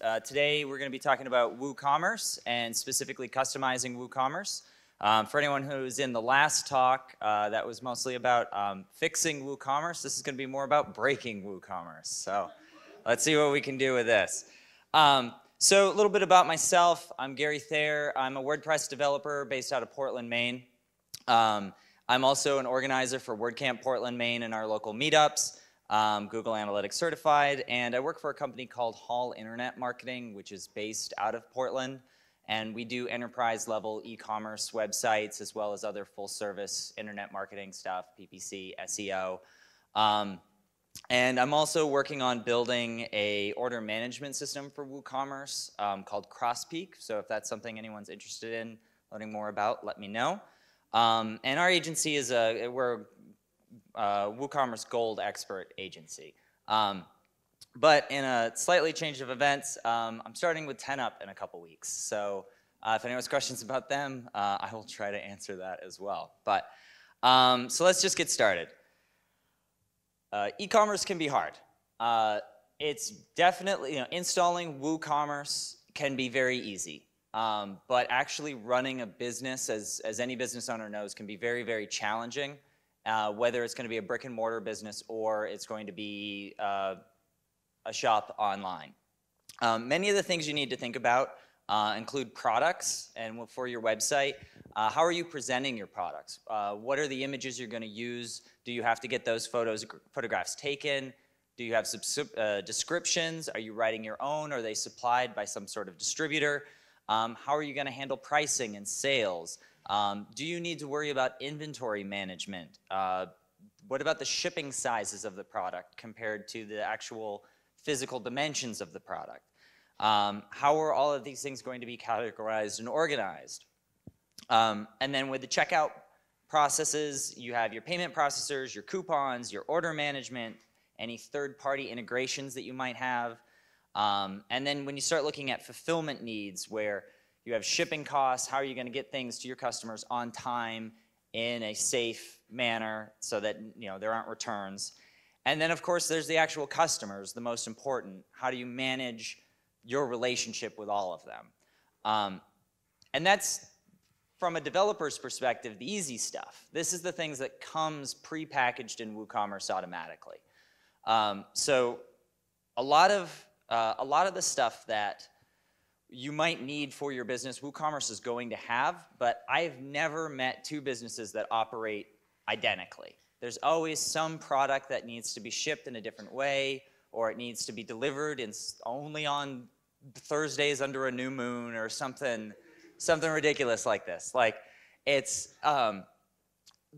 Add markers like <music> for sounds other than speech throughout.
uh, today we're going to be talking about WooCommerce and specifically customizing WooCommerce. Um, for anyone who's in the last talk, uh, that was mostly about um, fixing WooCommerce. This is going to be more about breaking WooCommerce. So let's see what we can do with this. Um, so a little bit about myself. I'm Gary Thayer. I'm a WordPress developer based out of Portland, Maine. Um, I'm also an organizer for WordCamp Portland, Maine and our local meetups um, Google Analytics certified, and I work for a company called Hall Internet Marketing, which is based out of Portland. And we do enterprise level e-commerce websites as well as other full service internet marketing stuff, PPC, SEO. Um, and I'm also working on building a order management system for WooCommerce um, called Crosspeak. So if that's something anyone's interested in learning more about, let me know. Um, and our agency is a, we're uh, WooCommerce Gold Expert Agency. Um, but in a slightly change of events, um, I'm starting with 10up in a couple weeks. So uh, if anyone has questions about them, uh, I will try to answer that as well. But um, so let's just get started. Uh, e-commerce can be hard. Uh, it's definitely, you know, installing WooCommerce can be very easy. Um, but actually running a business, as, as any business owner knows, can be very, very challenging uh, whether it's going to be a brick and mortar business or it's going to be uh, a shop online. Um, many of the things you need to think about uh, include products and for your website. Uh, how are you presenting your products? Uh, what are the images you're going to use? Do you have to get those photos, photographs taken? Do you have descriptions? Are you writing your own? Are they supplied by some sort of distributor? Um, how are you going to handle pricing and sales? Um, do you need to worry about inventory management? Uh, what about the shipping sizes of the product compared to the actual physical dimensions of the product? Um, how are all of these things going to be categorized and organized? Um, and then with the checkout processes, you have your payment processors, your coupons, your order management, any third-party integrations that you might have. Um, and then when you start looking at fulfillment needs where you have shipping costs. How are you going to get things to your customers on time in a safe manner so that you know there aren't returns? And then, of course, there's the actual customers, the most important. How do you manage your relationship with all of them? Um, and that's, from a developer's perspective, the easy stuff. This is the things that comes pre-packaged in WooCommerce automatically. Um, so a lot of uh, a lot of the stuff that you might need for your business, WooCommerce is going to have, but I've never met two businesses that operate identically. There's always some product that needs to be shipped in a different way, or it needs to be delivered in only on Thursdays under a new moon, or something, something ridiculous like this. Like, it's um,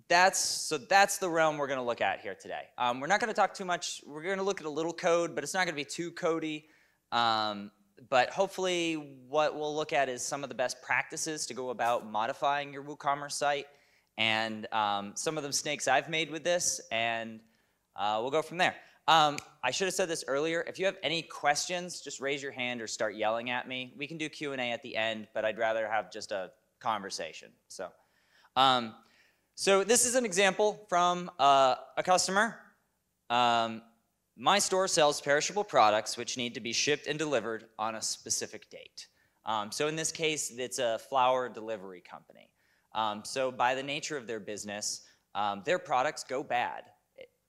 that's so that's the realm we're going to look at here today. Um, we're not going to talk too much. We're going to look at a little code, but it's not going to be too codey. Um, but hopefully what we'll look at is some of the best practices to go about modifying your WooCommerce site and um, some of the mistakes I've made with this, and uh, we'll go from there. Um, I should have said this earlier. If you have any questions, just raise your hand or start yelling at me. We can do Q&A at the end, but I'd rather have just a conversation. So, um, so this is an example from uh, a customer. My store sells perishable products which need to be shipped and delivered on a specific date. Um, so in this case, it's a flower delivery company. Um, so by the nature of their business, um, their products go bad.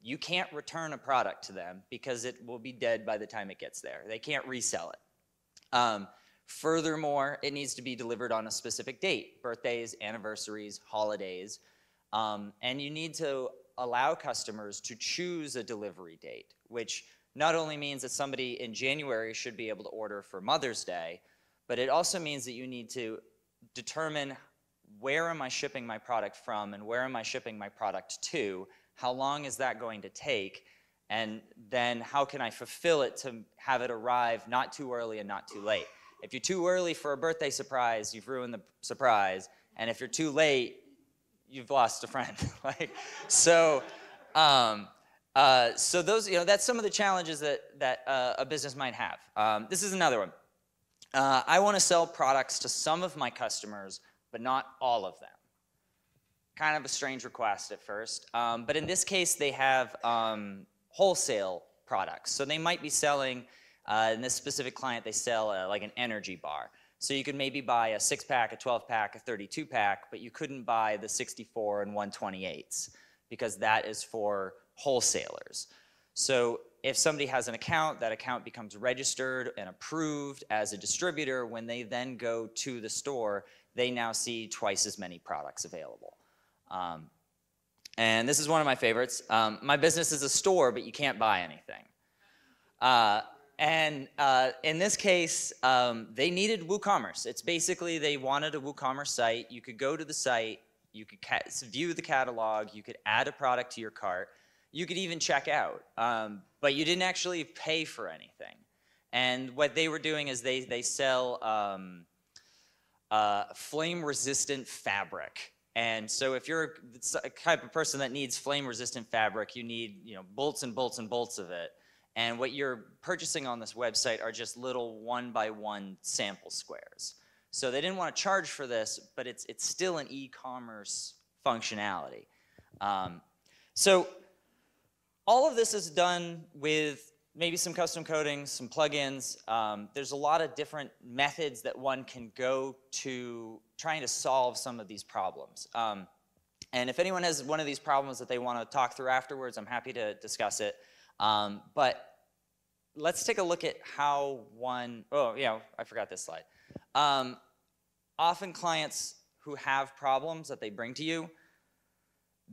You can't return a product to them because it will be dead by the time it gets there. They can't resell it. Um, furthermore, it needs to be delivered on a specific date, birthdays, anniversaries, holidays. Um, and you need to allow customers to choose a delivery date, which not only means that somebody in January should be able to order for Mother's Day, but it also means that you need to determine where am I shipping my product from and where am I shipping my product to, how long is that going to take, and then how can I fulfill it to have it arrive not too early and not too late. If you're too early for a birthday surprise, you've ruined the surprise, and if you're too late, you've lost a friend. <laughs> like, so, um, uh, so those, you know, that's some of the challenges that, that uh, a business might have. Um, this is another one. Uh, I want to sell products to some of my customers, but not all of them. Kind of a strange request at first. Um, but in this case, they have um, wholesale products. So they might be selling Uh, in this specific client, they sell uh, like an energy bar. So you could maybe buy a six pack, a 12 pack, a 32 pack, but you couldn't buy the 64 and 128s because that is for wholesalers. So if somebody has an account, that account becomes registered and approved as a distributor. When they then go to the store, they now see twice as many products available. Um, and this is one of my favorites. Um, my business is a store, but you can't buy anything. Uh, and uh, in this case, um, they needed WooCommerce. It's basically they wanted a WooCommerce site. You could go to the site, you could view the catalog, you could add a product to your cart, you could even check out, um, but you didn't actually pay for anything. And what they were doing is they, they sell um, uh, flame resistant fabric. And so if you're a type of person that needs flame resistant fabric, you need you know, bolts and bolts and bolts of it. And what you're purchasing on this website are just little one by one sample squares. So they didn't want to charge for this, but it's, it's still an e-commerce functionality. Um, so all of this is done with maybe some custom coding, some plugins. Um, there's a lot of different methods that one can go to trying to solve some of these problems. Um, and if anyone has one of these problems that they want to talk through afterwards, I'm happy to discuss it. Um, but let's take a look at how one, oh yeah, I forgot this slide. Um, often clients who have problems that they bring to you,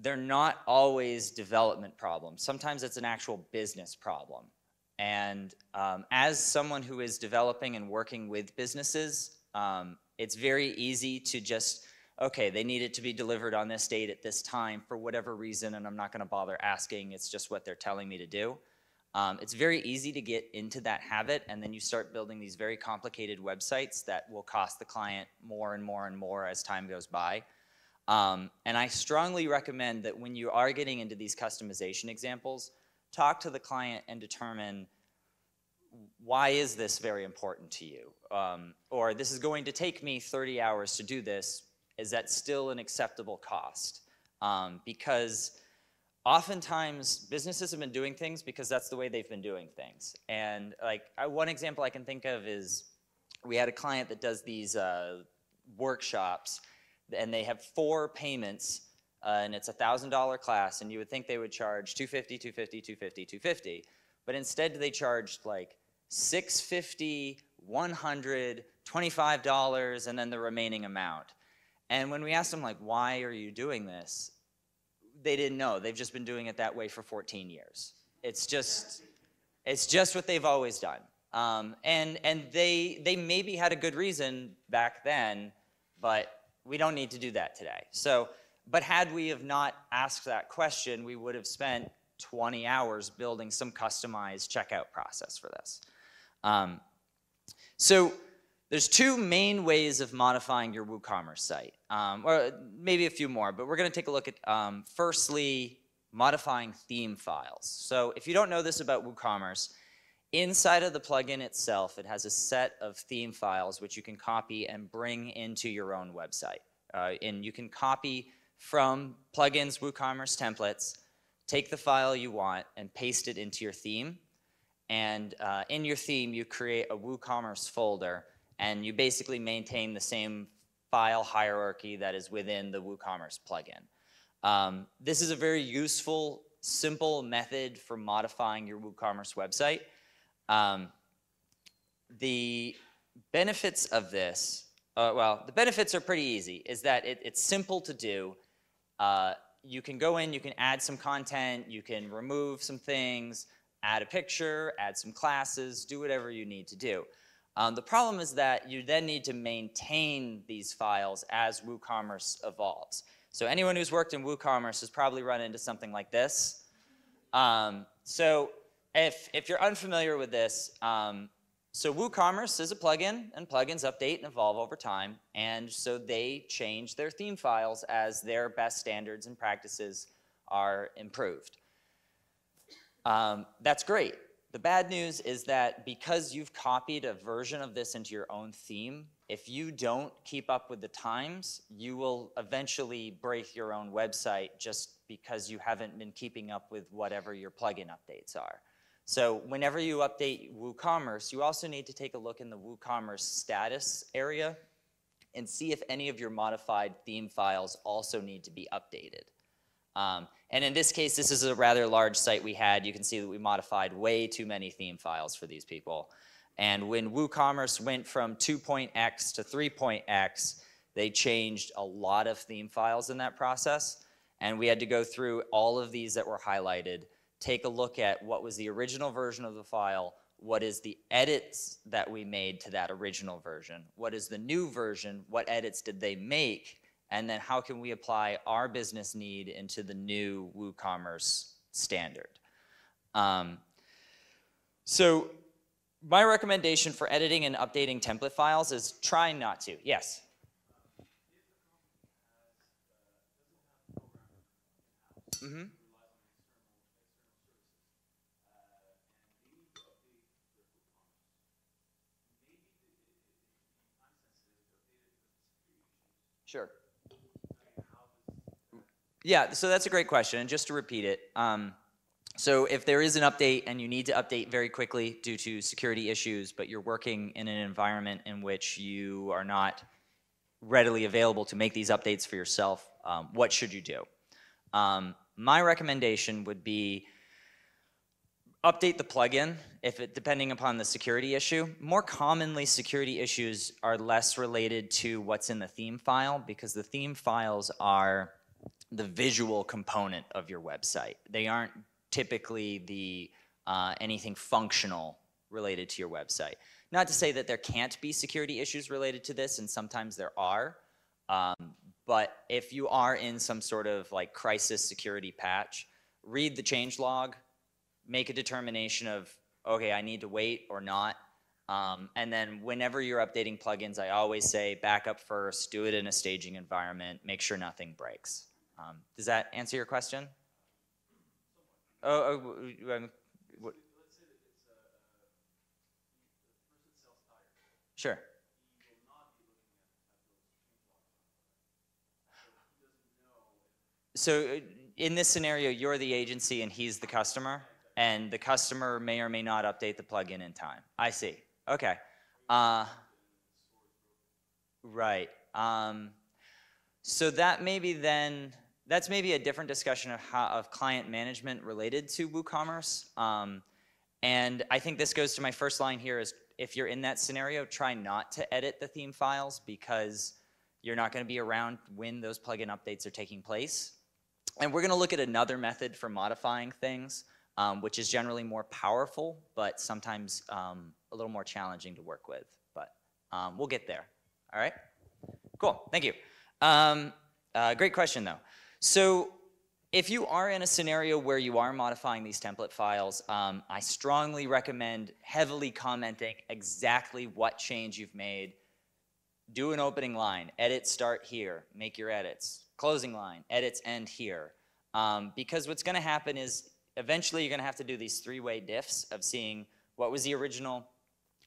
they're not always development problems. Sometimes it's an actual business problem. And um, as someone who is developing and working with businesses, um, it's very easy to just, okay, they need it to be delivered on this date at this time for whatever reason, and I'm not gonna bother asking, it's just what they're telling me to do. Um, it's very easy to get into that habit, and then you start building these very complicated websites that will cost the client more and more and more as time goes by. Um, and I strongly recommend that when you are getting into these customization examples, talk to the client and determine why is this very important to you? Um, or this is going to take me 30 hours to do this. Is that still an acceptable cost? Um, because oftentimes businesses have been doing things because that's the way they've been doing things. And like I, one example I can think of is we had a client that does these uh, workshops and they have four payments uh, and it's a thousand dollar class and you would think they would charge 250 250 250 250 but instead they charged like 650 100 25 dollars and then the remaining amount. And when we asked them like why are you doing this? they didn't know. They've just been doing it that way for 14 years. It's just it's just what they've always done. Um, and and they they maybe had a good reason back then but we don't need to do that today. So, but had we have not asked that question, we would have spent 20 hours building some customized checkout process for this. Um, so there's two main ways of modifying your WooCommerce site, um, or maybe a few more, but we're going to take a look at, um, firstly, modifying theme files. So if you don't know this about WooCommerce, Inside of the plugin itself, it has a set of theme files which you can copy and bring into your own website. Uh, and you can copy from plugins, WooCommerce templates, take the file you want and paste it into your theme. And uh, in your theme, you create a WooCommerce folder and you basically maintain the same file hierarchy that is within the WooCommerce plugin. Um, this is a very useful, simple method for modifying your WooCommerce website. Um, the benefits of this, uh, well, the benefits are pretty easy, is that it, it's simple to do. Uh, you can go in, you can add some content, you can remove some things, add a picture, add some classes, do whatever you need to do. Um, the problem is that you then need to maintain these files as WooCommerce evolves. So anyone who's worked in WooCommerce has probably run into something like this. Um, so if, if you're unfamiliar with this, um, so WooCommerce is a plugin, and plugins update and evolve over time, and so they change their theme files as their best standards and practices are improved. Um, that's great. The bad news is that because you've copied a version of this into your own theme, if you don't keep up with the times, you will eventually break your own website just because you haven't been keeping up with whatever your plugin updates are. So whenever you update WooCommerce, you also need to take a look in the WooCommerce status area and see if any of your modified theme files also need to be updated. Um, and in this case, this is a rather large site we had. You can see that we modified way too many theme files for these people. And when WooCommerce went from 2.x to 3.x, they changed a lot of theme files in that process. And we had to go through all of these that were highlighted, take a look at what was the original version of the file, what is the edits that we made to that original version, what is the new version, what edits did they make, and then how can we apply our business need into the new WooCommerce standard. Um, so my recommendation for editing and updating template files is try not to. Yes? Mm-hmm. Sure. Yeah, so that's a great question. And just to repeat it, um, so if there is an update and you need to update very quickly due to security issues, but you're working in an environment in which you are not readily available to make these updates for yourself, um, what should you do? Um, my recommendation would be update the plugin if it depending upon the security issue. More commonly security issues are less related to what's in the theme file because the theme files are the visual component of your website. They aren't typically the uh, anything functional related to your website. Not to say that there can't be security issues related to this, and sometimes there are. Um, but if you are in some sort of like crisis security patch, read the change log, make a determination of, okay, I need to wait or not. Um, and then whenever you're updating plugins, I always say backup first, do it in a staging environment, make sure nothing breaks. Um, does that answer your question? Oh, oh um, what? Sure. So uh, in this scenario, you're the agency and he's the customer, and the customer may or may not update the plugin in time. I see. Okay. Uh, right. Um, so that maybe then that's maybe a different discussion of how of client management related to WooCommerce. Um, and I think this goes to my first line here is if you're in that scenario, try not to edit the theme files because you're not going to be around when those plugin updates are taking place. And we're going to look at another method for modifying things, um, which is generally more powerful, but sometimes um, a little more challenging to work with. But um, we'll get there. All right? Cool. Thank you. Um, uh, great question, though. So if you are in a scenario where you are modifying these template files, um, I strongly recommend heavily commenting exactly what change you've made. Do an opening line, edit start here, make your edits. Closing line, edits end here. Um, because what's gonna happen is eventually you're gonna have to do these three-way diffs of seeing what was the original,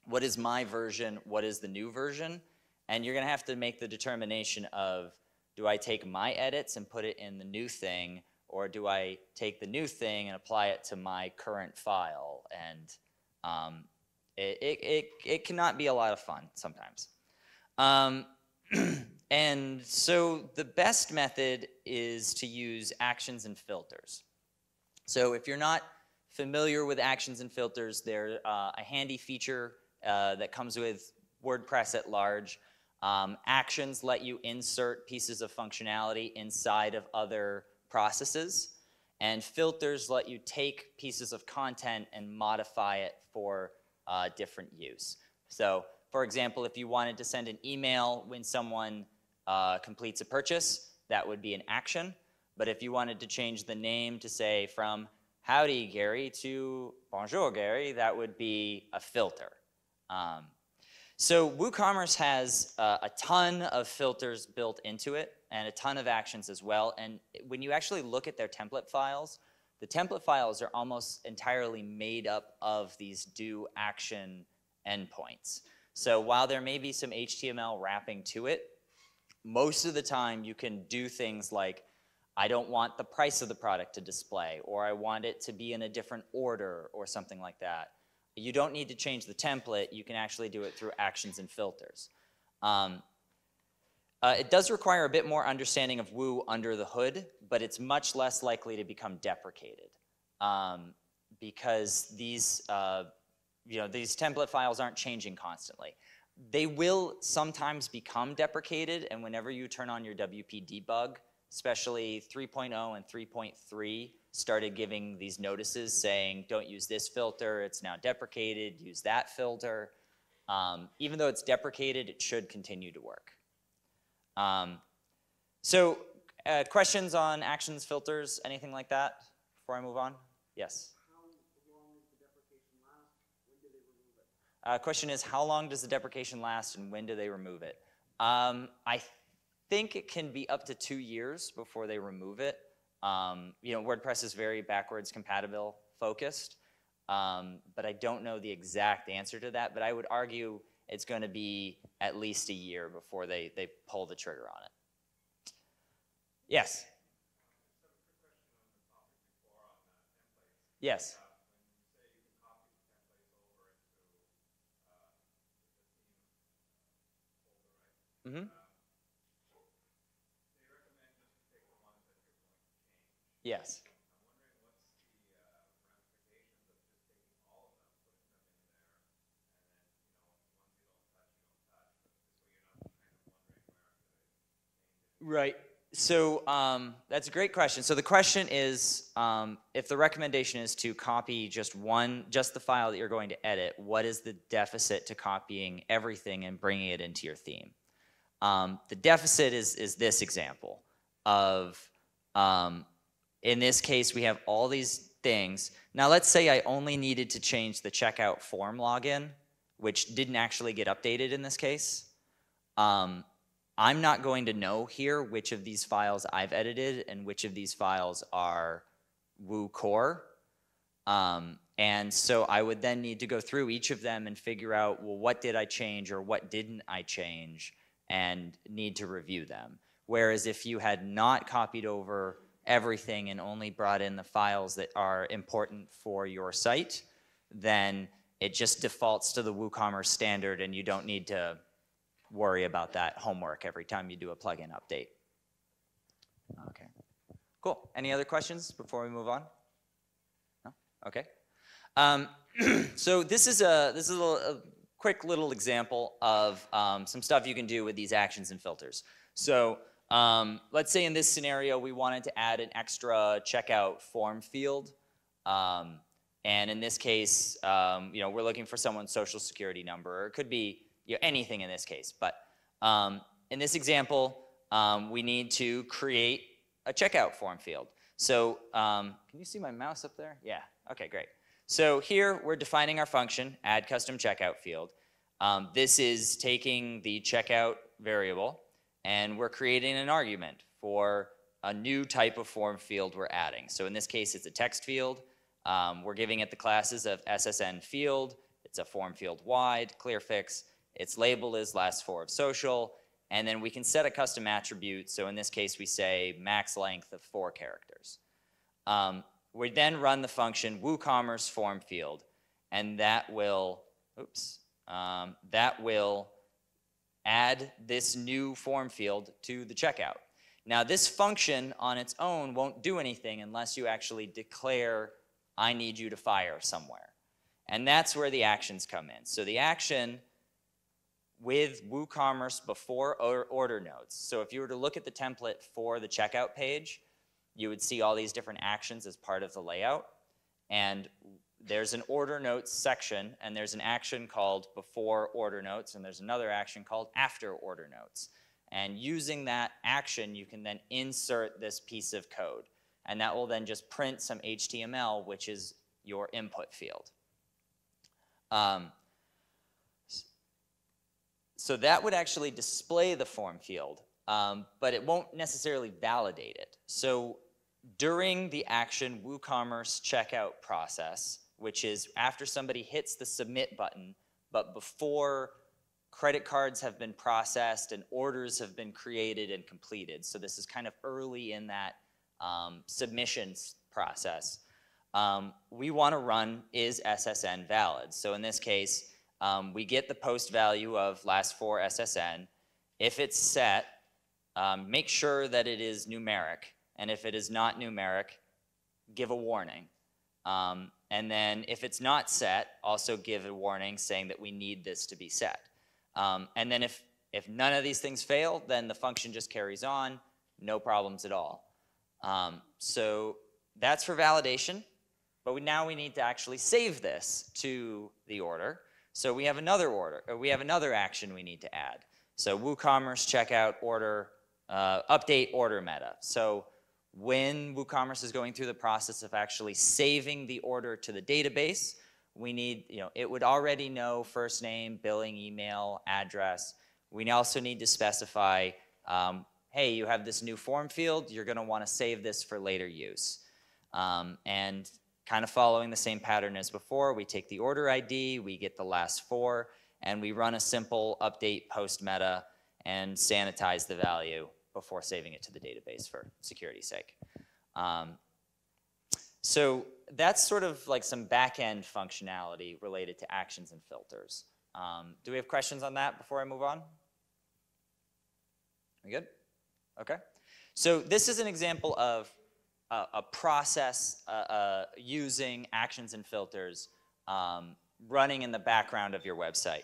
what is my version, what is the new version, and you're gonna have to make the determination of do I take my edits and put it in the new thing, or do I take the new thing and apply it to my current file? And um, it, it, it, it, cannot be a lot of fun sometimes. Um, <clears throat> and so the best method is to use actions and filters. So if you're not familiar with actions and filters, they're uh, a handy feature uh, that comes with WordPress at large. Um, actions let you insert pieces of functionality inside of other processes. And filters let you take pieces of content and modify it for uh, different use. So for example, if you wanted to send an email when someone uh, completes a purchase, that would be an action. But if you wanted to change the name to say from howdy Gary to bonjour Gary, that would be a filter. Um, so WooCommerce has uh, a ton of filters built into it and a ton of actions as well. And when you actually look at their template files, the template files are almost entirely made up of these do action endpoints. So while there may be some HTML wrapping to it, most of the time you can do things like I don't want the price of the product to display, or I want it to be in a different order, or something like that. You don't need to change the template. You can actually do it through actions and filters. Um, uh, it does require a bit more understanding of Woo under the hood, but it's much less likely to become deprecated um, because these, uh, you know, these template files aren't changing constantly. They will sometimes become deprecated, and whenever you turn on your WP debug, especially 3.0 and 3.3 started giving these notices saying, don't use this filter, it's now deprecated, use that filter. Um, even though it's deprecated, it should continue to work. Um, so uh, questions on actions, filters, anything like that before I move on? Yes? Uh, question is, how long does the deprecation last and when do they remove it? Um, I think it can be up to two years before they remove it. Um, you know, WordPress is very backwards compatible focused, um, but I don't know the exact answer to that, but I would argue it's going to be at least a year before they, they pull the trigger on it. Yes? Yes. Mm-hmm. Yes. Right. So um, that's a great question. So the question is, um, if the recommendation is to copy just one, just the file that you're going to edit, what is the deficit to copying everything and bringing it into your theme? Um, the deficit is, is this example of, um, in this case, we have all these things. Now let's say I only needed to change the checkout form login, which didn't actually get updated in this case. Um, I'm not going to know here which of these files I've edited and which of these files are Woo core. Um, and so I would then need to go through each of them and figure out, well, what did I change or what didn't I change and need to review them. Whereas if you had not copied over everything and only brought in the files that are important for your site, then it just defaults to the WooCommerce standard and you don't need to worry about that homework every time you do a plugin update. Okay, cool. Any other questions before we move on? No? Okay. Um, <clears throat> so this is a this is a, a quick little example of um, some stuff you can do with these actions and filters. So um, let's say in this scenario we wanted to add an extra checkout form field. Um, and in this case, um, you know, we're looking for someone's social security number, or it could be you know, anything in this case. But um, in this example, um, we need to create a checkout form field. So um, can you see my mouse up there? Yeah, okay, great. So here we're defining our function, add custom checkout field. This is taking the checkout variable and we're creating an argument for a new type of form field we're adding. So in this case, it's a text field. Um, we're giving it the classes of SSN field, it's a form field wide, clear fix, its label is last four of social, and then we can set a custom attribute. So in this case, we say max length of four characters. Um, we then run the function WooCommerce form field, and that will, oops, um, that will add this new form field to the checkout. Now this function on its own won't do anything unless you actually declare, I need you to fire somewhere. And that's where the actions come in. So the action with WooCommerce before order notes. So if you were to look at the template for the checkout page, you would see all these different actions as part of the layout. And there's an order notes section, and there's an action called before order notes, and there's another action called after order notes. And using that action, you can then insert this piece of code. And that will then just print some HTML, which is your input field. Um, so that would actually display the form field, um, but it won't necessarily validate it. So during the action WooCommerce checkout process, which is after somebody hits the submit button, but before credit cards have been processed and orders have been created and completed. So this is kind of early in that um, submissions process, um, we want to run is SSN valid. So in this case, um, we get the post value of last four SSN. If it's set, um, make sure that it is numeric. And if it is not numeric, give a warning. Um, and then if it's not set, also give a warning saying that we need this to be set. Um, and then if, if none of these things fail, then the function just carries on, no problems at all. Um, so that's for validation, but we, now we need to actually save this to the order. So we have another order, or we have another action we need to add. So WooCommerce checkout order, uh, update order meta. So when WooCommerce is going through the process of actually saving the order to the database, we need, you know, it would already know first name, billing, email, address. We also need to specify, um, hey, you have this new form field, you're gonna wanna save this for later use. Um, and kind of following the same pattern as before, we take the order ID, we get the last four, and we run a simple update post meta and sanitize the value before saving it to the database for security's sake. Um, so that's sort of like some back-end functionality related to actions and filters. Um, do we have questions on that before I move on? We good? Okay. So this is an example of a, a process uh, uh, using actions and filters um, running in the background of your website.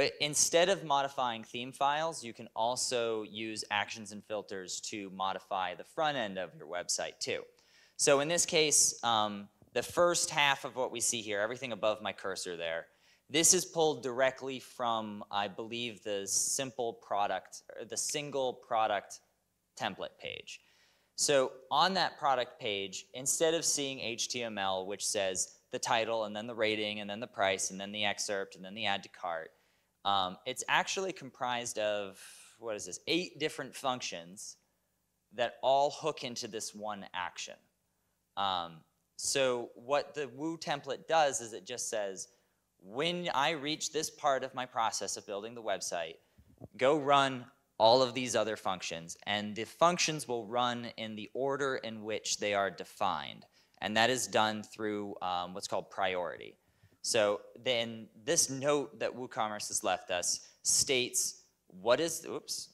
But instead of modifying theme files, you can also use actions and filters to modify the front end of your website too. So in this case, um, the first half of what we see here, everything above my cursor there, this is pulled directly from, I believe, the simple product, the single product template page. So on that product page, instead of seeing HTML, which says the title and then the rating and then the price and then the excerpt and then the add to cart, um, it's actually comprised of, what is this, eight different functions that all hook into this one action. Um, so what the Woo template does is it just says, when I reach this part of my process of building the website, go run all of these other functions. And the functions will run in the order in which they are defined. And that is done through um, what's called priority. So then this note that WooCommerce has left us states what is, oops,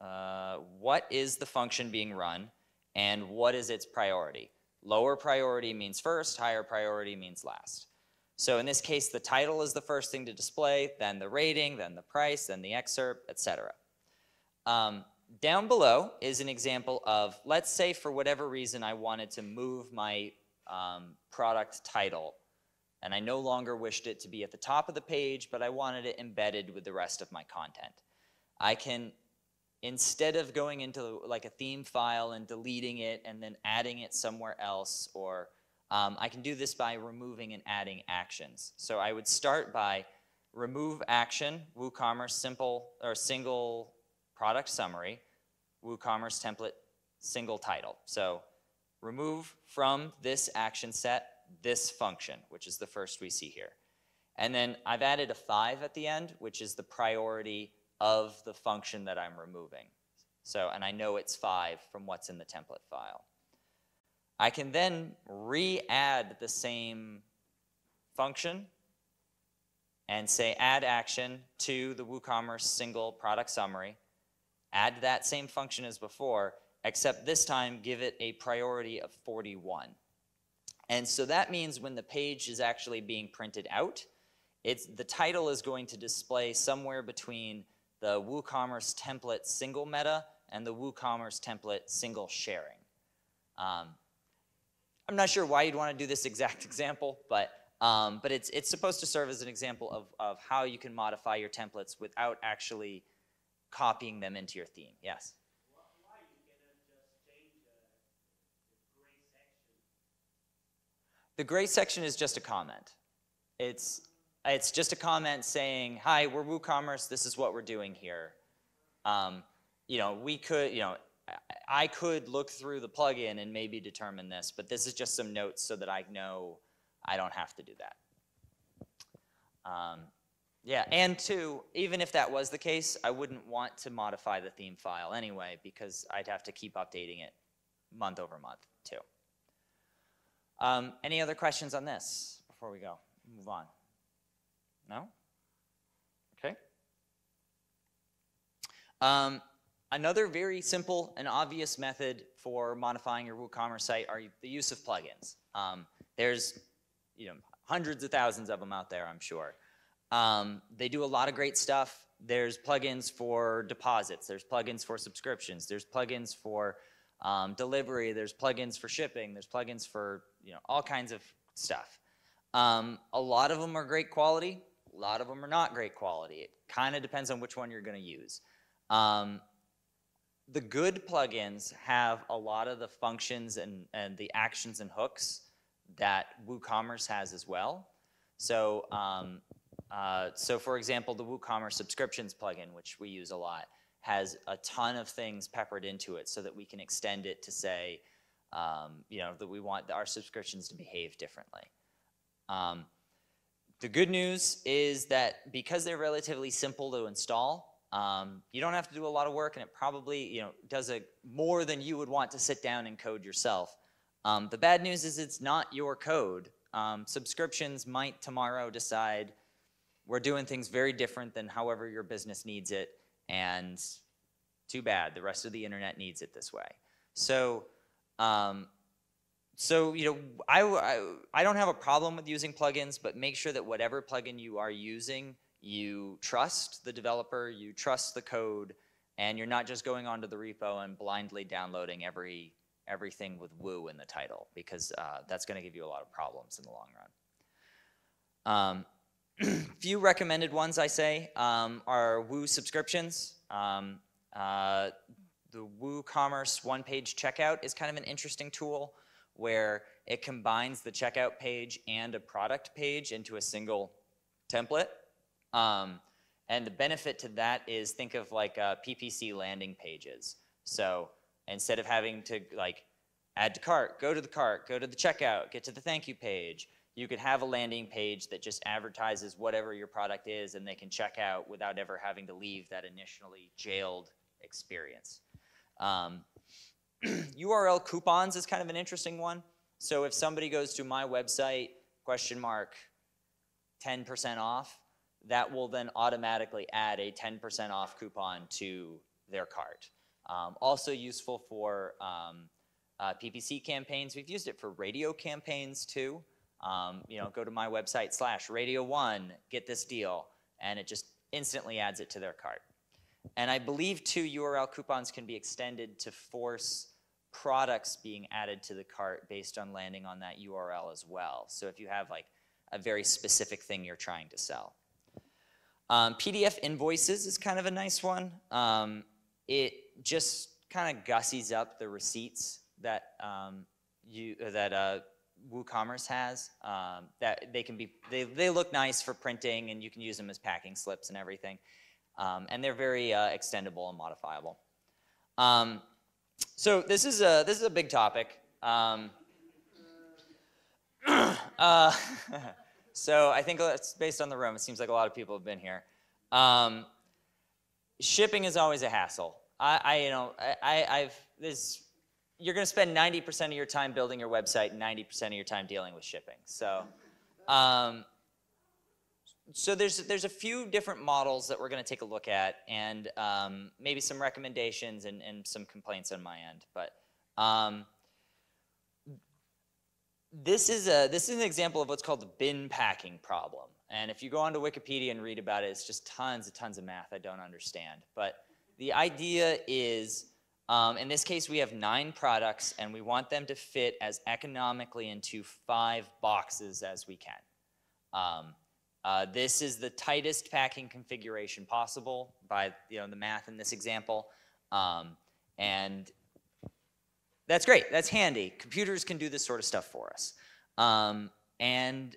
uh, what is the function being run and what is its priority. Lower priority means first, higher priority means last. So in this case, the title is the first thing to display, then the rating, then the price, then the excerpt, etc. Um, down below is an example of, let's say for whatever reason I wanted to move my um, product title and I no longer wished it to be at the top of the page, but I wanted it embedded with the rest of my content. I can instead of going into like a theme file and deleting it and then adding it somewhere else or um, I can do this by removing and adding actions. So I would start by remove action, WooCommerce simple or single product summary, WooCommerce template single title. So remove from this action set this function, which is the first we see here. And then I've added a five at the end, which is the priority of the function that I'm removing. So, and I know it's five from what's in the template file. I can then re-add the same function and say add action to the WooCommerce single product summary, add that same function as before, except this time give it a priority of 41. And so that means when the page is actually being printed out, it's, the title is going to display somewhere between the WooCommerce template single meta and the WooCommerce template single sharing. Um, I'm not sure why you'd want to do this <laughs> exact example, but, um, but it's, it's supposed to serve as an example of, of how you can modify your templates without actually copying them into your theme. Yes? The gray section is just a comment. It's, it's just a comment saying, hi, we're WooCommerce, this is what we're doing here. Um, you know, we could, you know, I could look through the plugin and maybe determine this, but this is just some notes so that I know I don't have to do that. Um, yeah, and two, even if that was the case, I wouldn't want to modify the theme file anyway because I'd have to keep updating it month over month too. Um, any other questions on this before we go? Move on. No? Okay. Um, another very simple and obvious method for modifying your WooCommerce site are the use of plugins. Um, there's you know, hundreds of thousands of them out there, I'm sure. Um, they do a lot of great stuff. There's plugins for deposits. There's plugins for subscriptions. There's plugins for um, delivery. There's plugins for shipping. There's plugins for you know all kinds of stuff. Um, a lot of them are great quality. A lot of them are not great quality. It kind of depends on which one you're going to use. Um, the good plugins have a lot of the functions and, and the actions and hooks that WooCommerce has as well. So, um, uh, so for example, the WooCommerce subscriptions plugin, which we use a lot, has a ton of things peppered into it so that we can extend it to say, um, you know, that we want our subscriptions to behave differently. Um, the good news is that because they're relatively simple to install, um, you don't have to do a lot of work and it probably, you know, does a, more than you would want to sit down and code yourself. Um, the bad news is it's not your code. Um, subscriptions might tomorrow decide we're doing things very different than however your business needs it, and too bad, the rest of the internet needs it this way. So, um, so you know, I, I, I don't have a problem with using plugins, but make sure that whatever plugin you are using, you trust the developer, you trust the code, and you're not just going onto the repo and blindly downloading every everything with woo in the title because uh, that's going to give you a lot of problems in the long run. Um, <clears throat> few recommended ones I say um, are Woo subscriptions. Um, uh, the WooCommerce one-page checkout is kind of an interesting tool where it combines the checkout page and a product page into a single template. Um, and the benefit to that is think of like uh, PPC landing pages. So instead of having to like add to cart, go to the cart, go to the checkout, get to the thank you page, you could have a landing page that just advertises whatever your product is and they can check out without ever having to leave that initially jailed experience. Um, <clears throat> URL coupons is kind of an interesting one. So if somebody goes to my website, question mark, 10% off, that will then automatically add a 10% off coupon to their cart. Um, also useful for um, uh, PPC campaigns. We've used it for radio campaigns too. Um, you know, go to my website slash radio one, get this deal, and it just instantly adds it to their cart. And I believe two URL coupons can be extended to force products being added to the cart based on landing on that URL as well. So if you have like a very specific thing you're trying to sell. Um, PDF invoices is kind of a nice one. Um, it just kind of gussies up the receipts that um, you that uh, WooCommerce has. Um, that they can be they they look nice for printing, and you can use them as packing slips and everything. Um, and they're very uh, extendable and modifiable. Um, so this is a this is a big topic. Um, <clears throat> uh, <laughs> so I think it's based on the room. It seems like a lot of people have been here. Um, shipping is always a hassle. I, I you know I, I've this you're going to spend 90% of your time building your website and 90% of your time dealing with shipping. So, um, so there's there's a few different models that we're going to take a look at, and um, maybe some recommendations and, and some complaints on my end. But um, this is a this is an example of what's called the bin packing problem. And if you go onto Wikipedia and read about it, it's just tons and tons of math I don't understand. But the idea is um, in this case, we have nine products, and we want them to fit as economically into five boxes as we can. Um, uh, this is the tightest packing configuration possible by you know, the math in this example. Um, and that's great. That's handy. Computers can do this sort of stuff for us. Um, and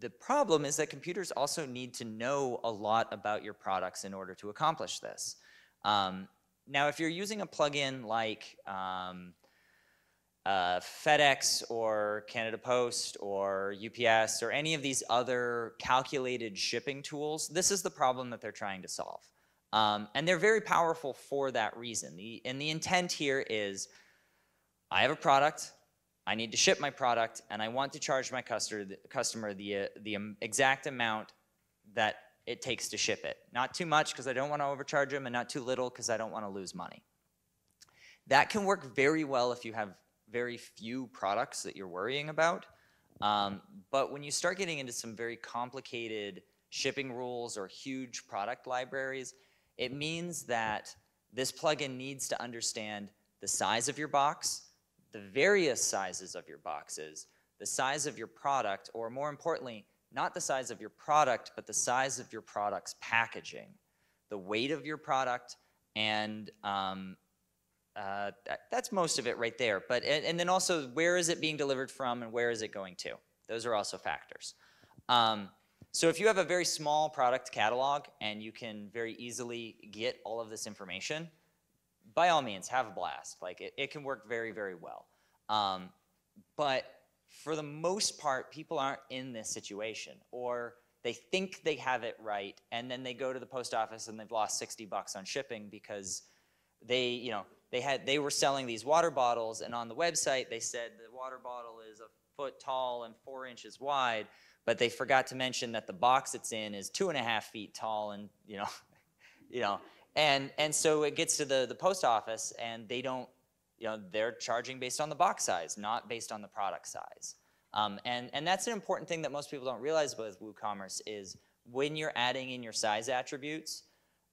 the problem is that computers also need to know a lot about your products in order to accomplish this. Um, now, if you're using a plugin like um, uh, FedEx or Canada Post or UPS or any of these other calculated shipping tools, this is the problem that they're trying to solve. Um, and they're very powerful for that reason. The, and the intent here is I have a product, I need to ship my product, and I want to charge my customer the, customer the, uh, the um, exact amount that it takes to ship it. Not too much because I don't want to overcharge them, and not too little because I don't want to lose money. That can work very well if you have very few products that you're worrying about. Um, but when you start getting into some very complicated shipping rules or huge product libraries, it means that this plugin needs to understand the size of your box, the various sizes of your boxes, the size of your product, or more importantly, not the size of your product, but the size of your product's packaging, the weight of your product, and um, uh, that, that's most of it right there. But and, and, then also where is it being delivered from and where is it going to? Those are also factors. Um, so if you have a very small product catalog and you can very easily get all of this information, by all means, have a blast. Like it, it can work very, very well. Um, but for the most part, people aren't in this situation or they think they have it right and then they go to the post office and they've lost 60 bucks on shipping because they, you know, they had they were selling these water bottles and on the website they said the water bottle is a foot tall and four inches wide but they forgot to mention that the box it's in is two and a half feet tall and you know <laughs> you know and and so it gets to the the post office and they don't you know they're charging based on the box size not based on the product size um, and and that's an important thing that most people don't realize with woocommerce is when you're adding in your size attributes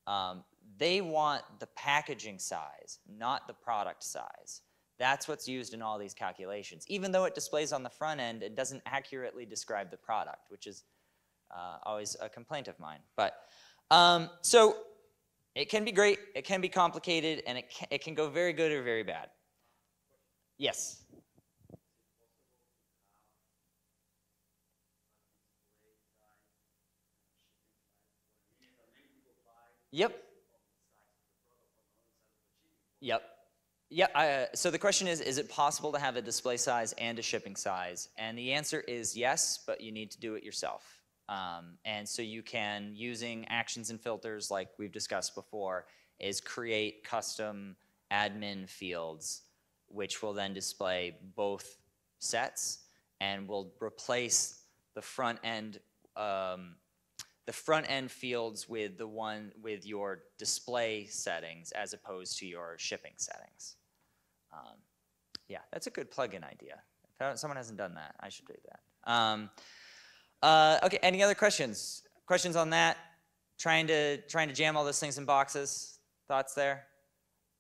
um, they want the packaging size, not the product size. That's what's used in all these calculations. Even though it displays on the front end, it doesn't accurately describe the product, which is uh, always a complaint of mine. But um, so it can be great, it can be complicated, and it can, it can go very good or very bad. Yes. Yep. Yep. Yeah, uh, so the question is, is it possible to have a display size and a shipping size? And the answer is yes, but you need to do it yourself. Um, and so you can, using actions and filters like we've discussed before, is create custom admin fields, which will then display both sets and will replace the front end um, the front end fields with the one with your display settings as opposed to your shipping settings. Um, yeah, that's a good plugin idea. If someone hasn't done that, I should do that. Um, uh, okay, any other questions? Questions on that? Trying to trying to jam all those things in boxes. Thoughts there?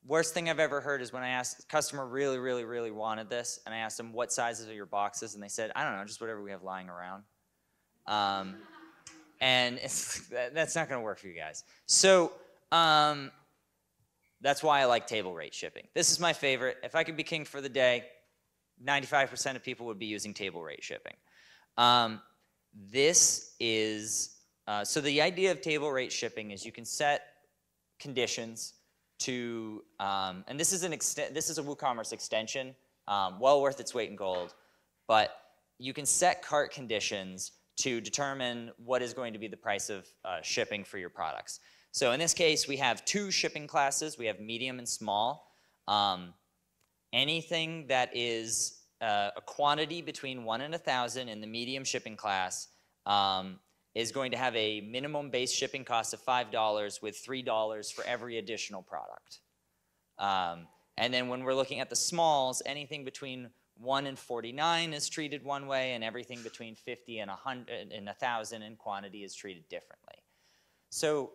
Worst thing I've ever heard is when I asked customer really, really, really wanted this, and I asked them what sizes are your boxes, and they said, I don't know, just whatever we have lying around. Um, and <laughs> that's not going to work for you guys. So um, that's why I like table rate shipping. This is my favorite. If I could be king for the day, 95% of people would be using table rate shipping. Um, this is, uh, so the idea of table rate shipping is you can set conditions to, um, and this is an extent, this is a WooCommerce extension, um, well worth its weight in gold, but you can set cart conditions to determine what is going to be the price of uh, shipping for your products. So in this case, we have two shipping classes. We have medium and small. Um, anything that is uh, a quantity between one and a thousand in the medium shipping class um, is going to have a minimum base shipping cost of $5 with $3 for every additional product. Um, and then when we're looking at the smalls, anything between 1 and 49 is treated one way, and everything between 50 and 100 and 1,000 in quantity is treated differently. So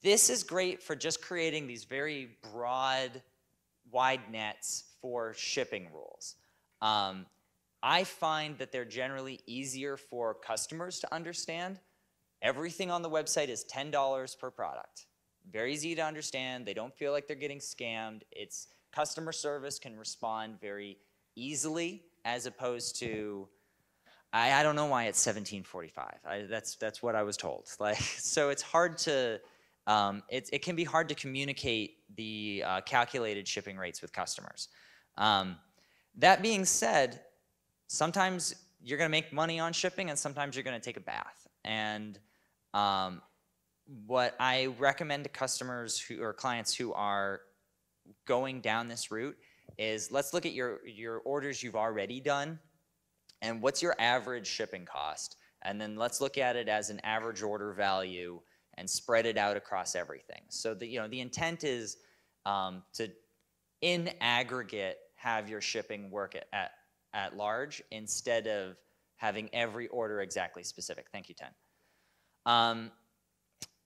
this is great for just creating these very broad, wide nets for shipping rules. Um, I find that they're generally easier for customers to understand. Everything on the website is $10 per product. Very easy to understand. They don't feel like they're getting scammed. It's customer service can respond very easily as opposed to I, I don't know why it's 1745. I, that's that's what I was told. <laughs> Like so, it's hard to um, it, it can be hard to communicate the uh, calculated shipping rates with customers. Um, that being said, sometimes you're going to make money on shipping, and sometimes you're going to take a bath. And um, what I recommend to customers who or clients who are going down this route is let's look at your, your orders you've already done and what's your average shipping cost? And then let's look at it as an average order value and spread it out across everything. So the, you know, the intent is um, to, in aggregate, have your shipping work at, at, at large instead of having every order exactly specific. Thank you, Ten. Um,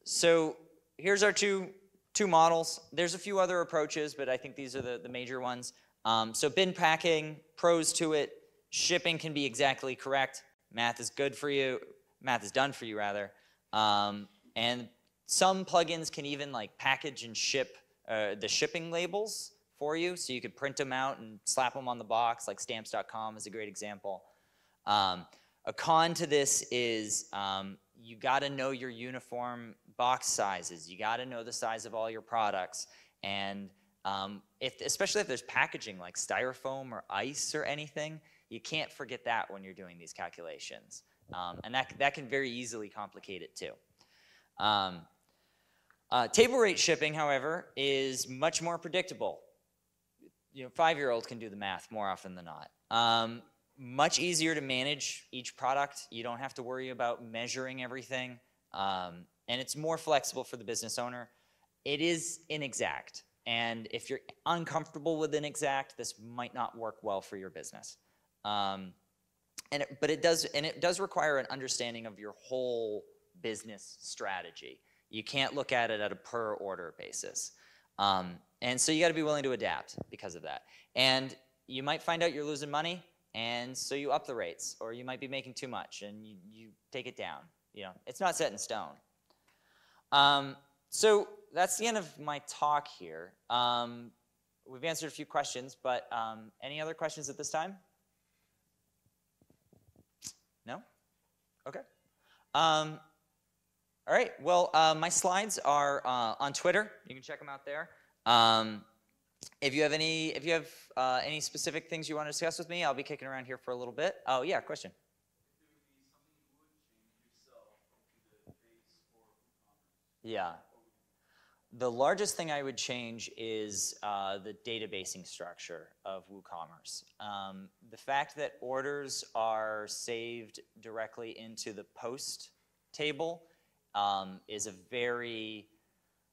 so here's our two, two models. There's a few other approaches, but I think these are the, the major ones. Um, so bin packing, pros to it, shipping can be exactly correct. Math is good for you. Math is done for you, rather. Um, and some plugins can even like package and ship uh, the shipping labels for you, so you could print them out and slap them on the box, like stamps.com is a great example. Um, a con to this is um, you got to know your uniform box sizes. You got to know the size of all your products. And um, if, especially if there's packaging like styrofoam or ice or anything, you can't forget that when you're doing these calculations. Um, and that, that can very easily complicate it too. Um, uh, table rate shipping, however, is much more predictable. You know, five-year-olds can do the math more often than not. Um, much easier to manage each product. You don't have to worry about measuring everything. Um, and it's more flexible for the business owner. It is inexact. And if you're uncomfortable with inexact, this might not work well for your business. Um, and it, but it does, and it does require an understanding of your whole business strategy. You can't look at it at a per order basis. Um, and so you got to be willing to adapt because of that. And you might find out you're losing money, and so you up the rates, or you might be making too much, and you, you take it down. You know, it's not set in stone. Um, so that's the end of my talk here. Um, we've answered a few questions, but um, any other questions at this time? No? Okay. Um, all right. Well, uh, my slides are uh, on Twitter. You can check them out there. Um, if you have any, if you have uh, any specific things you want to discuss with me, I'll be kicking around here for a little bit. Oh yeah, question. Yeah. The largest thing I would change is uh, the databasing structure of WooCommerce. Um, the fact that orders are saved directly into the post table um, is a very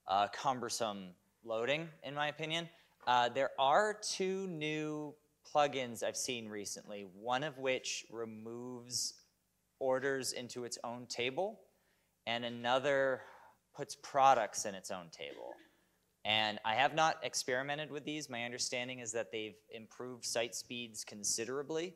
uh, cumbersome loading, in my opinion. Uh, there are two new plugins I've seen recently, one of which removes orders into its own table, and another puts products in its own table. And I have not experimented with these. My understanding is that they've improved site speeds considerably.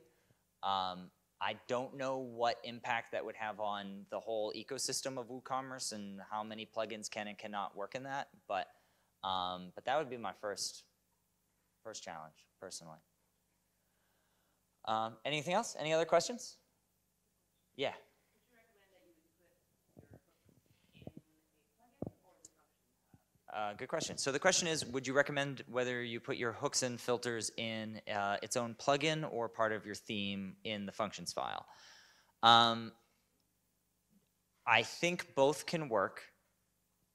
Um, I don't know what impact that would have on the whole ecosystem of WooCommerce and how many plugins can and cannot work in that, but, um, but that would be my first, first challenge, personally. Um, anything else? Any other questions? Yeah. Uh, good question. So the question is, would you recommend whether you put your hooks and filters in uh, its own plugin or part of your theme in the functions file? Um, I think both can work.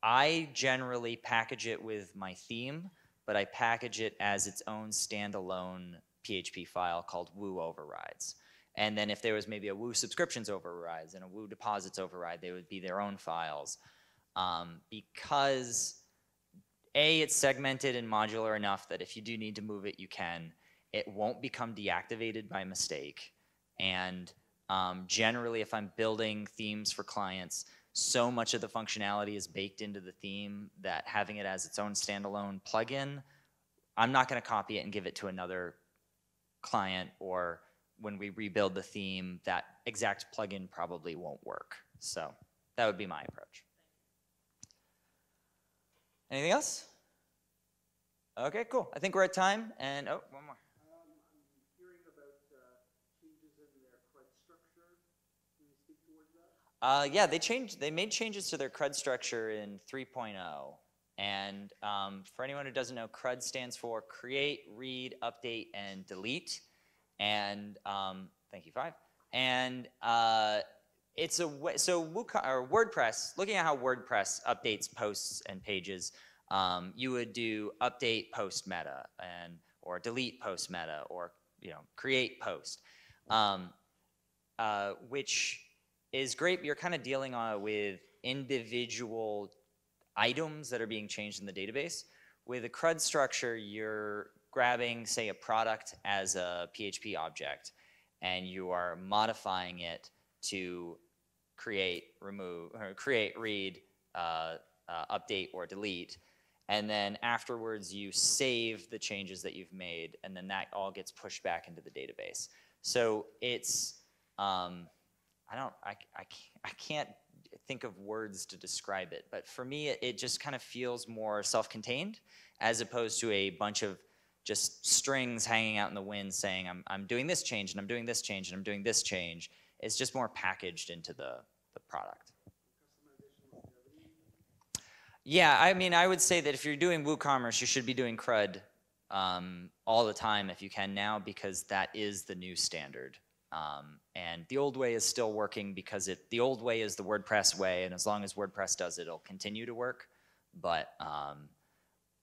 I generally package it with my theme, but I package it as its own standalone PHP file called Woo Overrides. And then if there was maybe a Woo subscriptions overrides and a Woo deposits override, they would be their own files. Um, because a, it's segmented and modular enough that if you do need to move it, you can. It won't become deactivated by mistake. And um, generally, if I'm building themes for clients, so much of the functionality is baked into the theme that having it as its own standalone plugin, I'm not going to copy it and give it to another client or when we rebuild the theme, that exact plugin probably won't work. So that would be my approach. Anything else? Okay, cool. I think we're at time. And oh, one more. Um, I'm hearing about uh, changes in their CRUD structure. Can you speak towards that? Uh, yeah, they changed. They made changes to their CRUD structure in 3.0. And um, for anyone who doesn't know, CRUD stands for Create, Read, Update, and Delete. And um, thank you, Five. And uh, it's a way, so or WordPress. Looking at how WordPress updates posts and pages, um, you would do update post meta, and or delete post meta, or you know create post, um, uh, which is great. You're kind of dealing uh, with individual items that are being changed in the database. With a CRUD structure, you're grabbing, say, a product as a PHP object, and you are modifying it to create, remove, create, read, uh, uh, update, or delete. And then afterwards, you save the changes that you've made, and then that all gets pushed back into the database. So it's, um, I don't, I, I, can't, I can't think of words to describe it, but for me, it, it just kind of feels more self-contained as opposed to a bunch of just strings hanging out in the wind saying, I'm, I'm doing this change, and I'm doing this change, and I'm doing this change. It's just more packaged into the, the product. Yeah, I mean, I would say that if you're doing WooCommerce, you should be doing CRUD um, all the time if you can now, because that is the new standard. Um, and the old way is still working because it the old way is the WordPress way, and as long as WordPress does it, it'll continue to work. But um,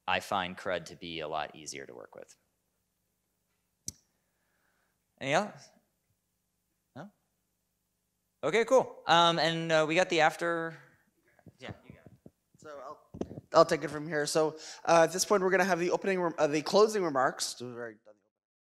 I find CRUD to be a lot easier to work with. Any else? No? Okay, cool. Um, and uh, we got the after. Yeah, you got it. So I'll, I'll take it from here. So uh, at this point, we're going to have the opening, uh, the closing remarks. Very